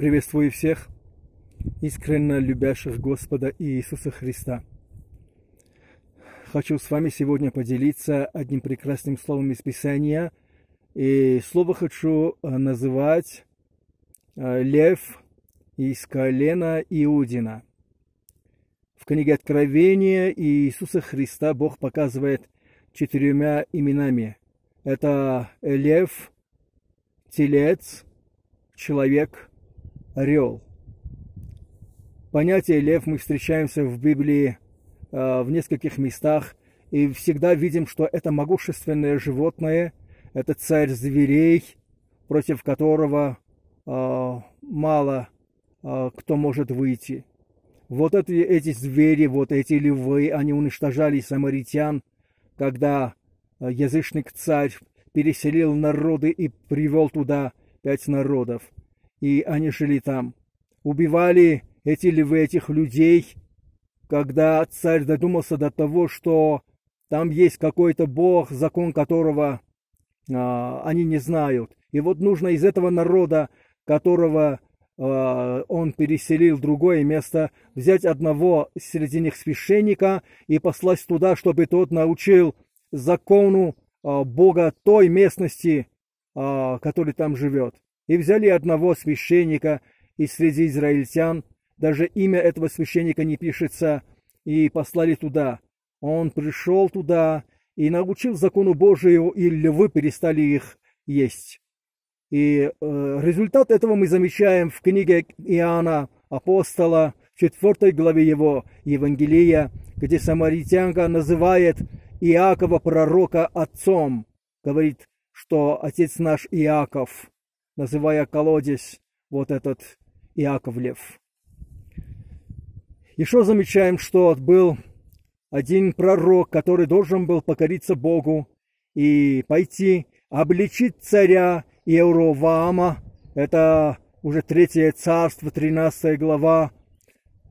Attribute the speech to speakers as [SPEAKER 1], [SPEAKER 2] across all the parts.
[SPEAKER 1] Приветствую всех, искренне любящих Господа Иисуса Христа. Хочу с вами сегодня поделиться одним прекрасным словом из Писания. И слово хочу э, называть э, «Лев из колена Иудина». В книге Откровения Иисуса Христа Бог показывает четырьмя именами. Это лев, телец, человек – орел. Понятие лев мы встречаемся в Библии э, в нескольких местах и всегда видим, что это могущественное животное, это царь зверей, против которого э, мало э, кто может выйти. Вот эти, эти звери, вот эти львы, они уничтожали самаритян, когда э, язычник царь переселил народы и привел туда пять народов – и они жили там. Убивали эти львы этих людей, когда царь додумался до того, что там есть какой-то бог, закон которого а, они не знают. И вот нужно из этого народа, которого а, он переселил в другое место, взять одного среди них священника и послать туда, чтобы тот научил закону а, Бога той местности, а, который там живет и взяли одного священника из среди израильтян, даже имя этого священника не пишется, и послали туда. Он пришел туда и научил закону Божию, и львы перестали их есть. И э, результат этого мы замечаем в книге Иоанна, апостола, в 4 главе его Евангелия, где самаритянка называет Иакова пророка отцом, говорит, что отец наш Иаков называя колодец вот этот Иаковлев. Еще замечаем, что был один пророк, который должен был покориться Богу и пойти обличить царя Иероваама. Это уже третье царство, 13 глава.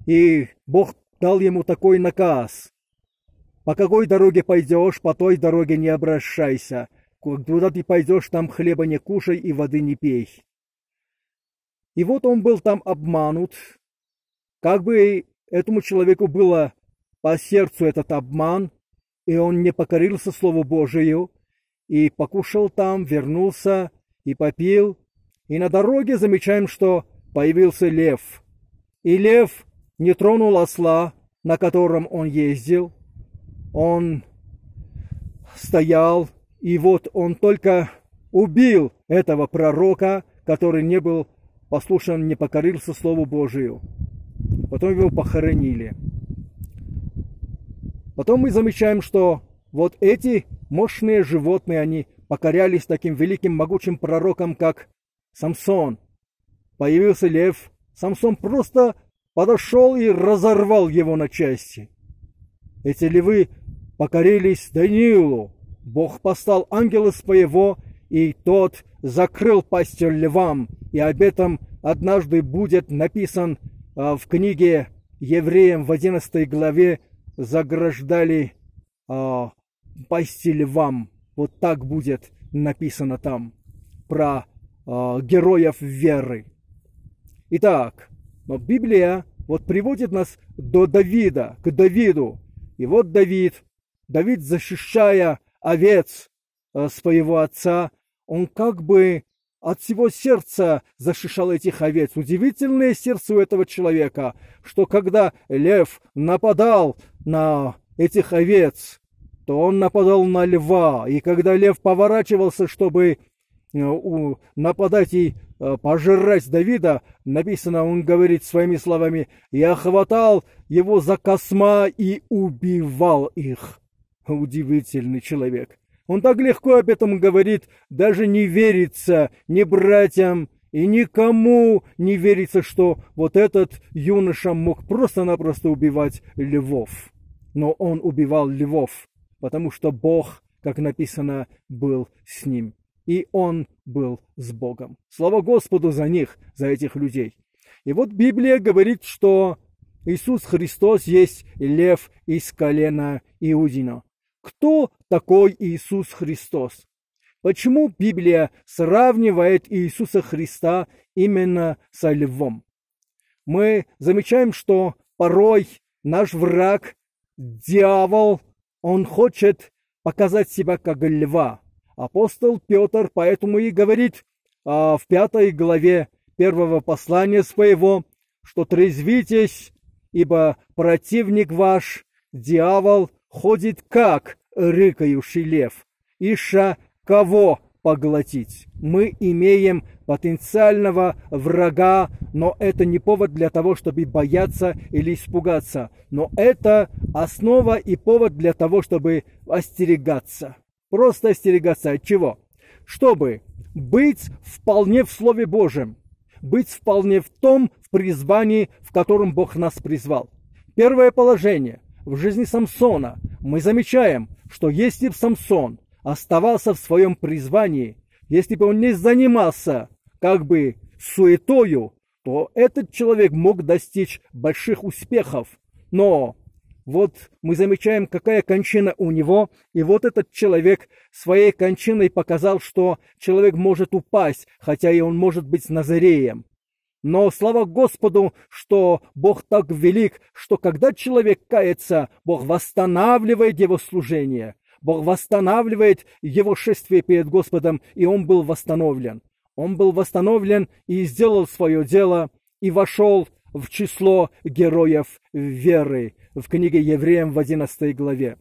[SPEAKER 1] И Бог дал ему такой наказ. По какой дороге пойдешь, по той дороге не обращайся. Куда ты пойдешь, там хлеба не кушай и воды не пей. И вот он был там обманут. Как бы этому человеку было по сердцу этот обман, и он не покорился Слову Божию, и покушал там, вернулся и попил. И на дороге замечаем, что появился лев. И лев не тронул осла, на котором он ездил. Он стоял и вот он только убил этого пророка, который не был послушан, не покорился Слову Божию. Потом его похоронили. Потом мы замечаем, что вот эти мощные животные, они покорялись таким великим могучим пророкам, как Самсон. Появился лев, Самсон просто подошел и разорвал его на части. Эти львы покорились Даниилу, Бог послал ангела своего, и тот закрыл пасть львам, и об этом однажды будет написан а, в книге евреям в 11 главе заграждали а, пасти львам. Вот так будет написано там про а, героев веры. Итак, но Библия вот приводит нас до Давида, к Давиду. И вот Давид, Давид, защищая овец э, своего отца, он как бы от всего сердца защищал этих овец. Удивительное сердце у этого человека, что когда лев нападал на этих овец, то он нападал на льва. И когда лев поворачивался, чтобы э, нападать и э, пожирать Давида, написано, он говорит своими словами, «Я хватал его за косма и убивал их» удивительный человек. Он так легко об этом говорит, даже не верится ни братьям и никому не верится, что вот этот юноша мог просто-напросто убивать львов. Но он убивал львов, потому что Бог, как написано, был с ним. И он был с Богом. Слава Господу за них, за этих людей. И вот Библия говорит, что Иисус Христос есть лев из колена Иудина. Кто такой Иисус Христос? Почему Библия сравнивает Иисуса Христа именно со львом? Мы замечаем, что порой наш враг, дьявол, он хочет показать себя как льва. Апостол Петр поэтому и говорит а, в пятой главе первого послания своего, что трезвитесь, ибо противник ваш, дьявол, ходит как рыкающий лев, иша кого поглотить. Мы имеем потенциального врага, но это не повод для того, чтобы бояться или испугаться. Но это основа и повод для того, чтобы остерегаться. Просто остерегаться от чего? Чтобы быть вполне в Слове Божьем, быть вполне в том призвании, в котором Бог нас призвал. Первое положение. В жизни Самсона мы замечаем, что если бы Самсон оставался в своем призвании, если бы он не занимался как бы суетою, то этот человек мог достичь больших успехов. Но вот мы замечаем, какая кончина у него, и вот этот человек своей кончиной показал, что человек может упасть, хотя и он может быть назареем. Но слава Господу, что Бог так велик, что когда человек кается, Бог восстанавливает его служение, Бог восстанавливает его шествие перед Господом, и он был восстановлен. Он был восстановлен и сделал свое дело, и вошел в число героев веры в книге Евреям в 11 главе.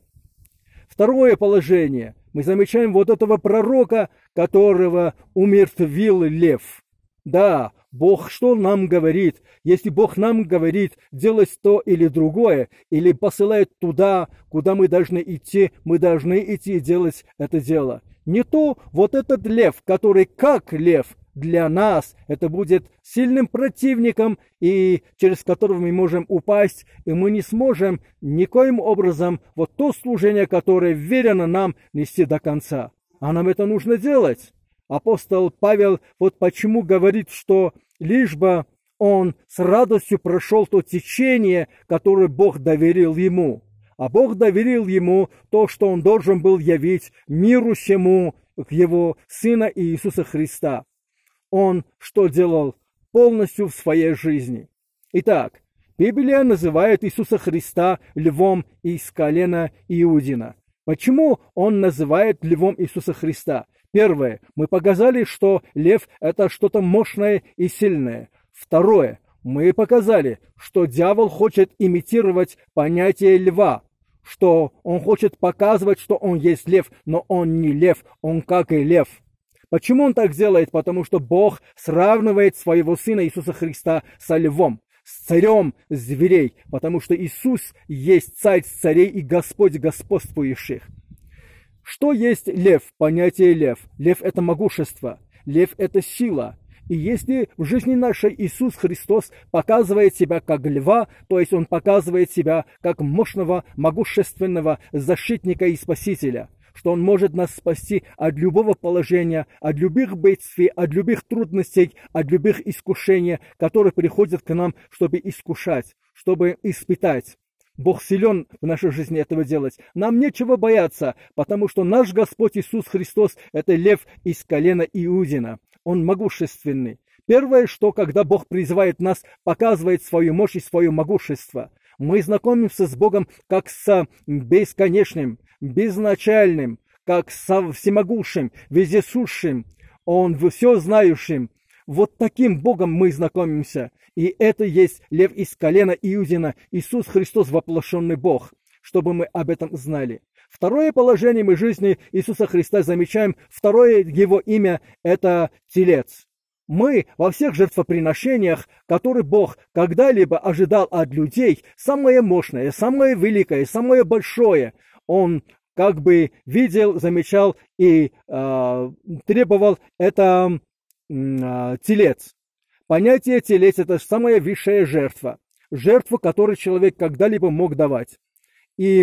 [SPEAKER 1] Второе положение. Мы замечаем вот этого пророка, которого умертвил лев. Да, Бог что нам говорит? Если Бог нам говорит делать то или другое, или посылает туда, куда мы должны идти, мы должны идти и делать это дело. Не то вот этот лев, который как лев, для нас это будет сильным противником, и через которого мы можем упасть, и мы не сможем никоим образом вот то служение, которое верено нам, нести до конца. А нам это нужно делать. Апостол Павел вот почему говорит, что лишь бы он с радостью прошел то течение, которое Бог доверил ему. А Бог доверил ему то, что он должен был явить миру всему к его Сына Иисуса Христа он что делал полностью в своей жизни. Итак, Библия называет Иисуса Христа львом из колена Иудина. Почему он называет львом Иисуса Христа? Первое, мы показали, что лев – это что-то мощное и сильное. Второе, мы показали, что дьявол хочет имитировать понятие льва, что он хочет показывать, что он есть лев, но он не лев, он как и лев – Почему он так делает? Потому что Бог сравнивает своего Сына Иисуса Христа со львом, с царем зверей, потому что Иисус есть царь царей и Господь господствующих. Что есть лев? Понятие лев. Лев – это могущество. Лев – это сила. И если в жизни нашей Иисус Христос показывает себя как льва, то есть Он показывает себя как мощного, могущественного защитника и спасителя – что Он может нас спасти от любого положения, от любых бедствий, от любых трудностей, от любых искушений, которые приходят к нам, чтобы искушать, чтобы испытать. Бог силен в нашей жизни этого делать. Нам нечего бояться, потому что наш Господь Иисус Христос – это лев из колена Иудина. Он могущественный. Первое, что когда Бог призывает нас, показывает свою мощь и свое могущество. Мы знакомимся с Богом как с бесконечным, безначальным, как со всемогущим, вездесущим, Он все знающим. Вот таким Богом мы знакомимся. И это есть лев из колена Иудина, Иисус Христос, воплощенный Бог, чтобы мы об этом знали. Второе положение мы жизни Иисуса Христа замечаем. Второе его имя – это Телец. Мы во всех жертвоприношениях, которые Бог когда-либо ожидал от людей, самое мощное, самое великое, самое большое, Он как бы видел, замечал и э, требовал это телец. Понятие телец – это самая высшая жертва, жертва, которую человек когда-либо мог давать. И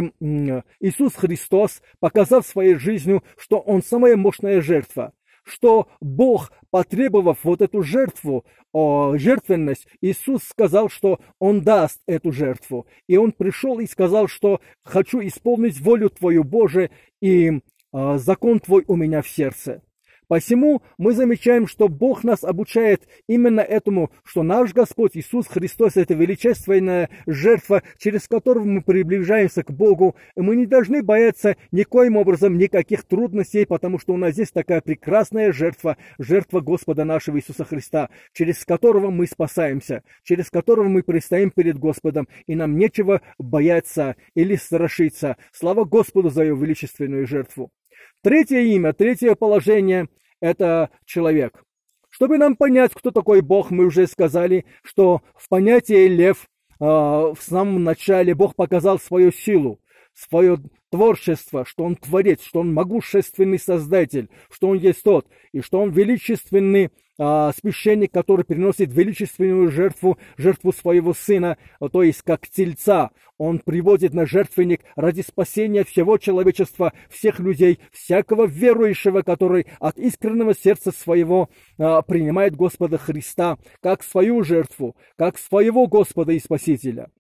[SPEAKER 1] Иисус Христос, показав своей жизнью, что Он самая мощная жертва – что Бог, потребовав вот эту жертву, жертвенность, Иисус сказал, что Он даст эту жертву. И Он пришел и сказал, что «хочу исполнить волю Твою, Боже, и э, закон Твой у меня в сердце». Посему мы замечаем, что Бог нас обучает именно этому, что наш Господь Иисус Христос – это величественная жертва, через которую мы приближаемся к Богу. И мы не должны бояться никоим образом никаких трудностей, потому что у нас здесь такая прекрасная жертва, жертва Господа нашего Иисуса Христа, через которого мы спасаемся, через которого мы предстоим перед Господом, и нам нечего бояться или страшиться. Слава Господу за Его величественную жертву. Третье имя, третье положение – это человек. Чтобы нам понять, кто такой Бог, мы уже сказали, что в понятии лев э, в самом начале Бог показал свою силу, свое творчество, что Он творец, что Он могущественный Создатель, что Он есть тот, и что Он величественный а, священник, который приносит величественную жертву, жертву своего сына, то есть как тельца. Он приводит на жертвенник ради спасения всего человечества, всех людей, всякого верующего, который от искреннего сердца своего а, принимает Господа Христа как свою жертву, как своего Господа и Спасителя.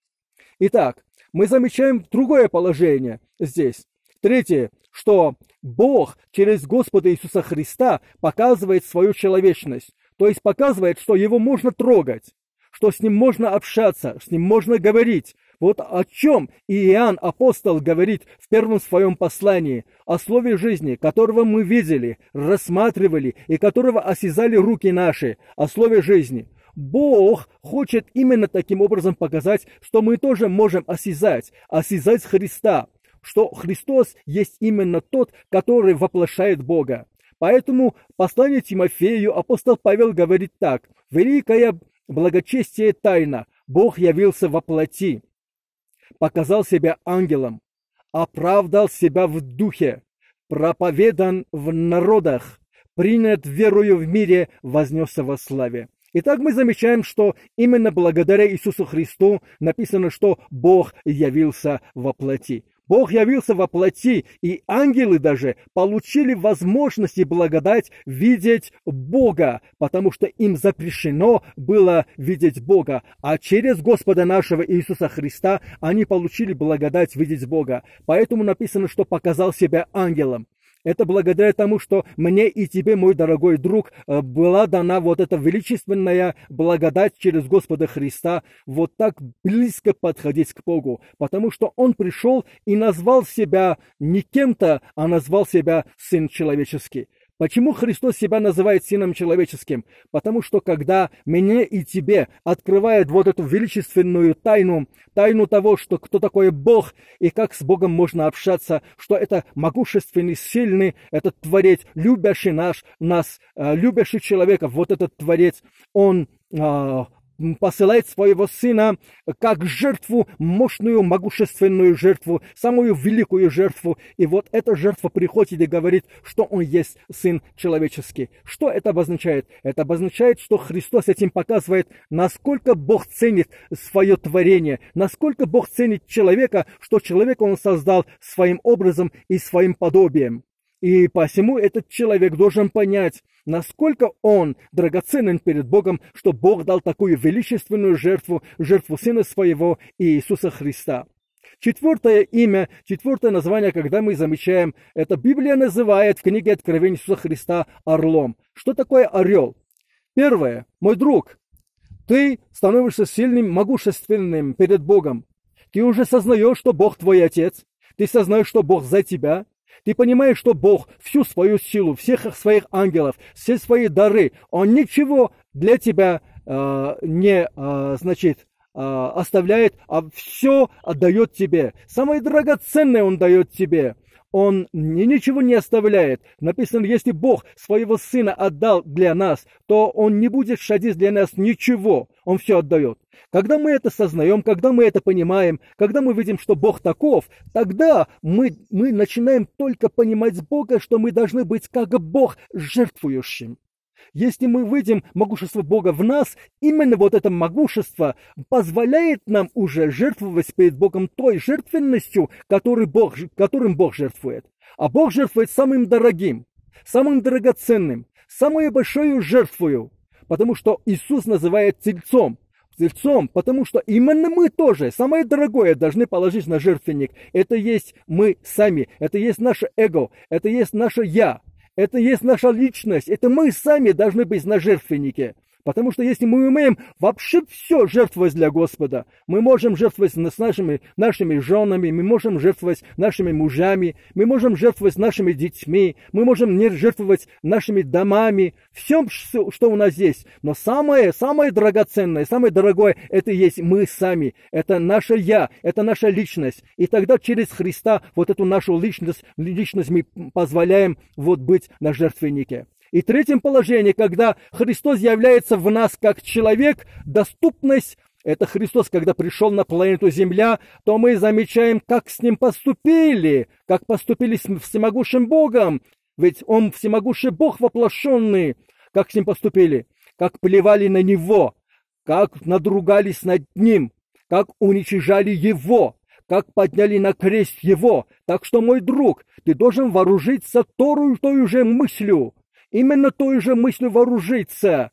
[SPEAKER 1] Итак, мы замечаем другое положение здесь. Третье, что Бог через Господа Иисуса Христа показывает свою человечность, то есть показывает, что его можно трогать, что с ним можно общаться, с ним можно говорить. Вот о чем Иоанн, апостол, говорит в первом своем послании, о слове жизни, которого мы видели, рассматривали и которого осязали руки наши, о слове жизни. Бог хочет именно таким образом показать, что мы тоже можем осязать, осязать Христа, что Христос есть именно тот, который воплощает Бога. Поэтому послание Тимофею апостол Павел говорит так. «Великое благочестие тайна. Бог явился во плоти, показал себя ангелом, оправдал себя в духе, проповедан в народах, принят верою в мире, вознесся во славе». Итак, мы замечаем, что именно благодаря Иисусу Христу написано, что Бог явился во плоти. Бог явился во плоти, и ангелы даже получили возможность и благодать видеть Бога, потому что им запрещено было видеть Бога, а через Господа нашего Иисуса Христа они получили благодать видеть Бога. Поэтому написано, что показал себя ангелом. Это благодаря тому, что мне и тебе, мой дорогой друг, э, была дана вот эта величественная благодать через Господа Христа, вот так близко подходить к Богу, потому что Он пришел и назвал себя не кем-то, а назвал себя Сын Человеческий. Почему Христос себя называет Сыном Человеческим? Потому что когда мне и тебе открывает вот эту величественную тайну, тайну того, что кто такой Бог и как с Богом можно общаться, что это могущественный, сильный, этот Творец, любящий наш, нас, э, любящий человека, вот этот Творец, Он а, посылает своего сына как жертву, мощную, могущественную жертву, самую великую жертву. И вот эта жертва приходит и говорит, что он есть сын человеческий. Что это обозначает? Это обозначает, что Христос этим показывает, насколько Бог ценит свое творение, насколько Бог ценит человека, что человека он создал своим образом и своим подобием. И посему этот человек должен понять, насколько он драгоценен перед Богом, что Бог дал такую величественную жертву, жертву Сына Своего Иисуса Христа. Четвертое имя, четвертое название, когда мы замечаем, это Библия называет в книге Откровения Иисуса Христа орлом. Что такое орел? Первое, мой друг, ты становишься сильным, могущественным перед Богом. Ты уже сознаешь, что Бог твой Отец. Ты сознаешь, что Бог за тебя. Ты понимаешь, что Бог всю свою силу, всех своих ангелов, все свои дары, Он ничего для тебя э, не, э, значит, э, оставляет, а все отдает тебе. Самое драгоценное Он дает тебе. Он ничего не оставляет. Написано, если Бог своего Сына отдал для нас, то Он не будет шадить для нас ничего. Он все отдает. Когда мы это сознаем, когда мы это понимаем, когда мы видим, что Бог таков, тогда мы, мы начинаем только понимать Бога, что мы должны быть как Бог жертвующим. Если мы видим могущество Бога в нас, именно вот это могущество позволяет нам уже жертвовать перед Богом той жертвенностью, который Бог, которым Бог жертвует. А Бог жертвует самым дорогим, самым драгоценным, самую большую жертвою, потому что Иисус называет тельцом. Тельцом, потому что именно мы тоже самое дорогое должны положить на жертвенник. Это есть мы сами, это есть наше эго, это есть наше «я». Это есть наша личность, это мы сами должны быть на жертвеннике. Потому что если мы умеем вообще все жертвовать для Господа, мы можем жертвовать с нашими, нашими женами, мы можем жертвовать нашими мужьями, мы можем жертвовать нашими детьми, мы можем не жертвовать нашими домами, всем, что у нас есть. Но самое, самое драгоценное, самое дорогое, это есть мы сами, это наше я, это наша личность. И тогда через Христа вот эту нашу личность, личность мы позволяем вот быть на жертвеннике. И третьем положении, когда Христос является в нас как человек, доступность это Христос, когда пришел на планету Земля, то мы замечаем, как с ним поступили, как поступили с всемогущим Богом. Ведь он всемогущий Бог воплощенный. Как с ним поступили? Как плевали на него, как надругались над ним, как уничижали его, как подняли на крест его. Так что, мой друг, ты должен вооружиться той, же мыслью, именно той же мыслью вооружиться.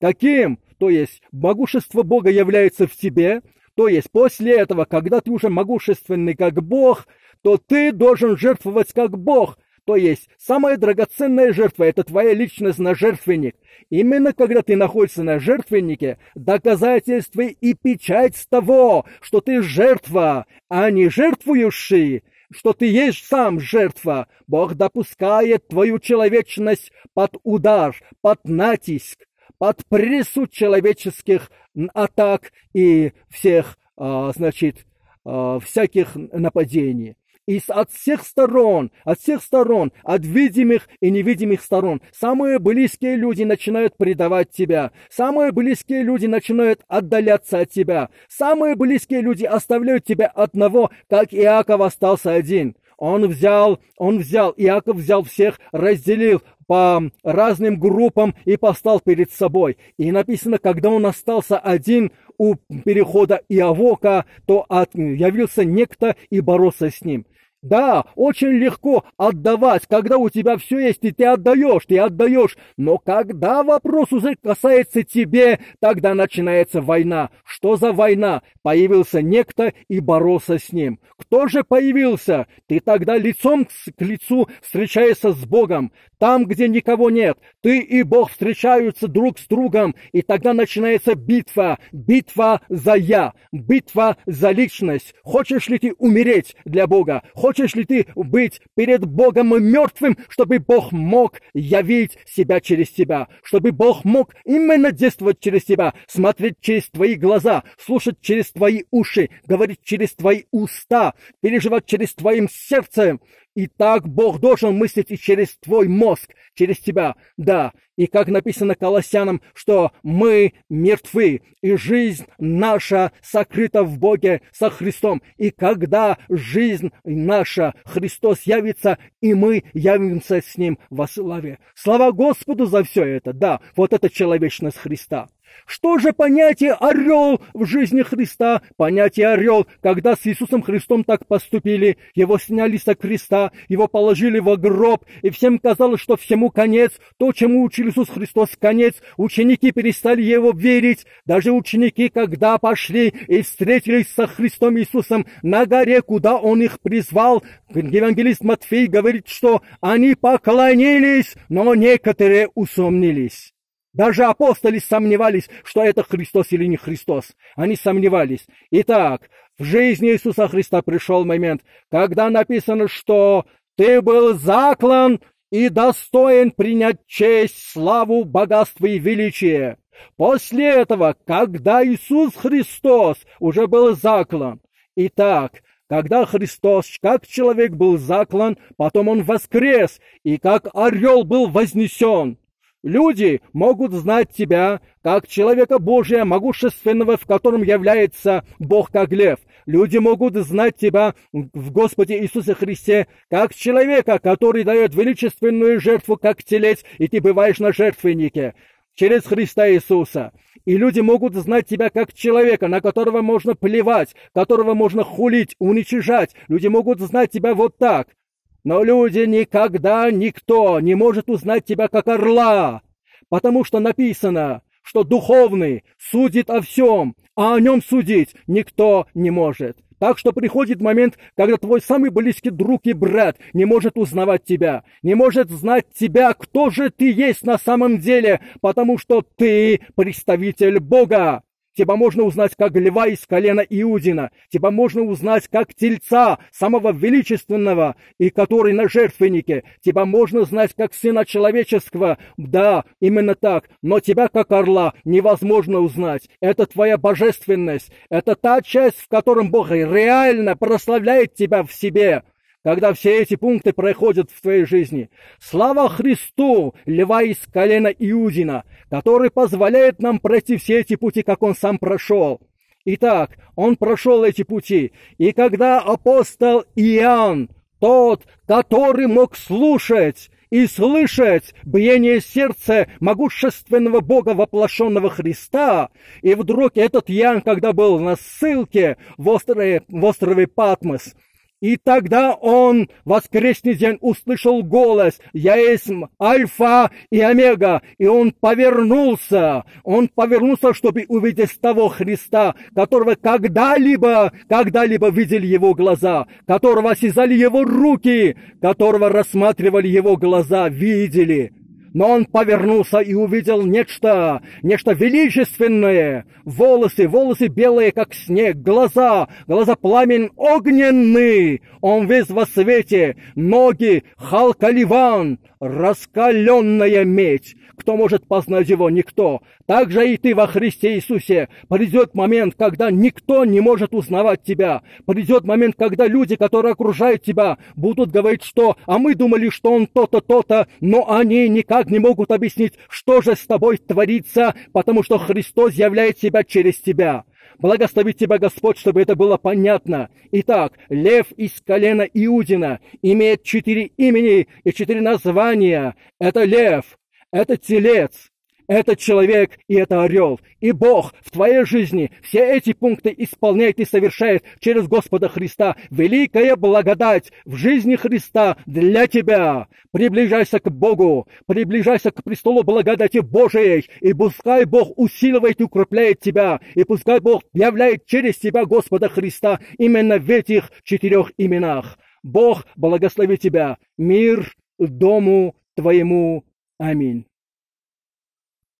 [SPEAKER 1] Каким? То есть могущество Бога является в тебе, то есть после этого, когда ты уже могущественный как Бог, то ты должен жертвовать как Бог. То есть самая драгоценная жертва – это твоя личность на жертвенник. Именно когда ты находишься на жертвеннике, доказательство и печать того, что ты жертва, а не жертвующий – что ты есть сам жертва. Бог допускает твою человечность под удар, под натиск, под присуд человеческих атак и всех, а, значит, а, всяких нападений и от всех сторон, от всех сторон, от видимых и невидимых сторон, самые близкие люди начинают предавать тебя, самые близкие люди начинают отдаляться от тебя, самые близкие люди оставляют тебя одного, как Иаков остался один. Он взял, он взял, Иаков взял всех, разделил по разным группам и постал перед собой. И написано, когда он остался один у перехода Иавока, то от, явился некто и боролся с ним. Да, очень легко отдавать, когда у тебя все есть, и ты отдаешь, ты отдаешь. Но когда вопрос уже касается тебе, тогда начинается война. Что за война? Появился некто и боролся с ним. Кто же появился? Ты тогда лицом к лицу встречаешься с Богом. Там, где никого нет, ты и Бог встречаются друг с другом, и тогда начинается битва. Битва за я, битва за личность. Хочешь ли ты умереть для Бога? Хочешь ли ты быть перед Богом мертвым, чтобы Бог мог явить себя через тебя, чтобы Бог мог именно действовать через тебя, смотреть через твои глаза, слушать через твои уши, говорить через твои уста, переживать через твоим сердцем, и так Бог должен мыслить и через твой мозг, через тебя. Да, и как написано Колоссянам, что мы мертвы, и жизнь наша сокрыта в Боге со Христом. И когда жизнь наша, Христос явится, и мы явимся с Ним во славе. Слава Господу за все это. Да, вот это человечность Христа. Что же понятие «орел» в жизни Христа? Понятие «орел», когда с Иисусом Христом так поступили, его сняли со креста, его положили во гроб, и всем казалось, что всему конец, то, чему учил Иисус Христос, конец. Ученики перестали его верить, даже ученики, когда пошли и встретились со Христом Иисусом на горе, куда Он их призвал, евангелист Матфей говорит, что они поклонились, но некоторые усомнились. Даже апостоли сомневались, что это Христос или не Христос. Они сомневались. Итак, в жизни Иисуса Христа пришел момент, когда написано, что ты был заклан и достоин принять честь, славу, богатство и величие. После этого, когда Иисус Христос уже был заклан, итак, когда Христос как человек был заклан, потом Он воскрес, и как орел был вознесен. Люди могут знать тебя как человека Божия, могущественного, в котором является Бог как лев. Люди могут знать тебя в Господе Иисусе Христе как человека, который дает величественную жертву, как телец, и ты бываешь на жертвеннике через Христа Иисуса. И люди могут знать тебя как человека, на которого можно плевать, которого можно хулить, уничижать. Люди могут знать тебя вот так. Но люди никогда, никто не может узнать тебя как орла, потому что написано, что духовный судит о всем, а о нем судить никто не может. Так что приходит момент, когда твой самый близкий друг и брат не может узнавать тебя, не может знать тебя, кто же ты есть на самом деле, потому что ты представитель Бога. Тебя можно узнать как льва из колена Иудина. Тебя можно узнать как тельца, самого величественного, и который на жертвеннике. Тебя можно знать как сына человеческого. Да, именно так. Но тебя как орла невозможно узнать. Это твоя божественность. Это та часть, в котором Бог реально прославляет тебя в себе когда все эти пункты проходят в твоей жизни. Слава Христу, льва из колена Иудина, который позволяет нам пройти все эти пути, как он сам прошел. Итак, он прошел эти пути, и когда апостол Иоанн, тот, который мог слушать и слышать биение сердца могущественного Бога, воплощенного Христа. И вдруг этот Ян, когда был на ссылке в острове, в острове Патмос, и тогда он, воскресный день, услышал голос «Я есть Альфа и Омега». И он повернулся. Он повернулся, чтобы увидеть того Христа, которого когда-либо, когда-либо видели его глаза, которого осязали его руки, которого рассматривали его глаза, видели. Но он повернулся и увидел нечто, нечто величественное. Волосы, волосы белые, как снег, глаза, глаза пламен огненный. Он весь во свете, ноги, халкаливан, раскаленная медь. Кто может познать его? Никто. Так же и ты во Христе Иисусе. Придет момент, когда никто не может узнавать тебя. Придет момент, когда люди, которые окружают тебя, будут говорить, что «а мы думали, что он то-то, то-то», но они никак не могут объяснить, что же с тобой творится, потому что Христос являет себя через тебя. Благословит тебя Господь, чтобы это было понятно. Итак, лев из колена Иудина имеет четыре имени и четыре названия. Это лев, это телец, это человек и это орел. И Бог в твоей жизни все эти пункты исполняет и совершает через Господа Христа. Великая благодать в жизни Христа для тебя. Приближайся к Богу, приближайся к престолу благодати Божией, и пускай Бог усиливает и укрепляет тебя, и пускай Бог являет через тебя Господа Христа именно в этих четырех именах. Бог благослови тебя. Мир дому твоему. I mean,